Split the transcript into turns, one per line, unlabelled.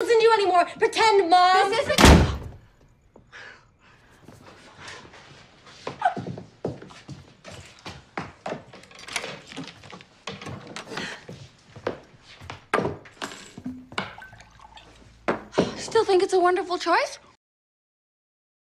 listen to you anymore. Pretend, Mom.
This isn't. Still think it's a wonderful choice?